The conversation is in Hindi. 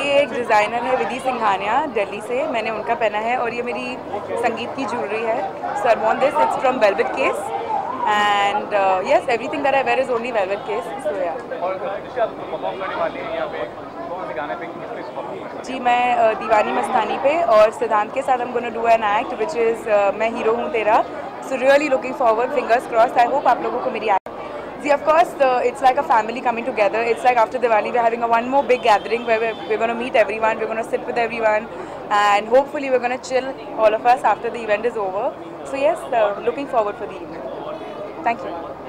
ये एक डिज़ाइनर है विधि सिंघानिया दिल्ली से। मैंने उनका पहना है और ये मेरी संगीत की ज्वेलरी है। So I this it's from velvet case and yes everything that I wear is only velvet case so या जी मैं uh, दीवानी मस्तानी पे और सिद्धांत के साथ हम gonna do an act which is मैं हीरो हूँ तेरा। So really looking forward fingers cross I hope आप लोगों को मेरी See, of course, uh, it's like a family coming together. It's like after Diwali, we're having a one more big gathering where we're, we're going to meet everyone, we're going to sit with everyone, and hopefully we're going to chill, all of us, after the event is over. So yes, uh, looking forward for the evening. Thank you.